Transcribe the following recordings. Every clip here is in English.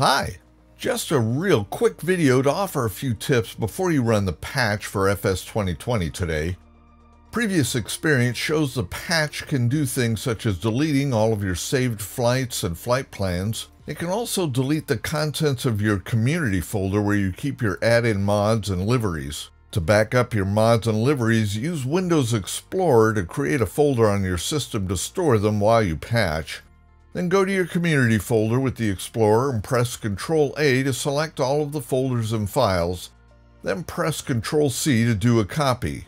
Hi! Just a real quick video to offer a few tips before you run the patch for FS 2020 today. Previous experience shows the patch can do things such as deleting all of your saved flights and flight plans. It can also delete the contents of your community folder where you keep your add-in mods and liveries. To back up your mods and liveries, use Windows Explorer to create a folder on your system to store them while you patch. Then go to your community folder with the Explorer and press Ctrl A to select all of the folders and files. Then press Ctrl C to do a copy.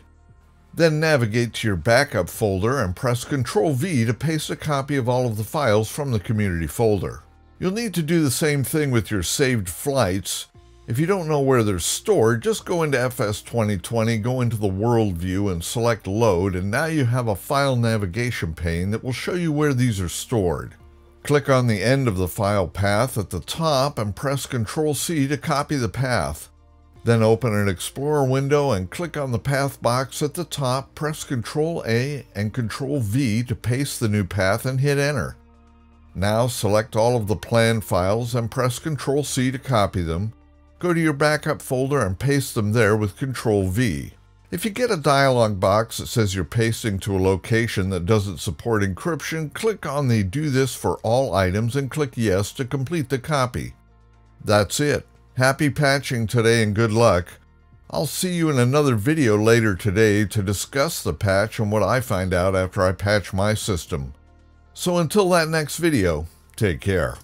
Then navigate to your backup folder and press Ctrl V to paste a copy of all of the files from the community folder. You'll need to do the same thing with your saved flights. If you don't know where they're stored, just go into FS 2020, go into the World View and select Load, and now you have a file navigation pane that will show you where these are stored. Click on the end of the file path at the top and press Ctrl C to copy the path. Then open an Explorer window and click on the path box at the top, press Ctrl A and Ctrl V to paste the new path and hit enter. Now select all of the planned files and press Ctrl C to copy them. Go to your backup folder and paste them there with Ctrl V. If you get a dialog box that says you're pasting to a location that doesn't support encryption, click on the Do This for All items and click Yes to complete the copy. That's it. Happy patching today and good luck. I'll see you in another video later today to discuss the patch and what I find out after I patch my system. So until that next video, take care.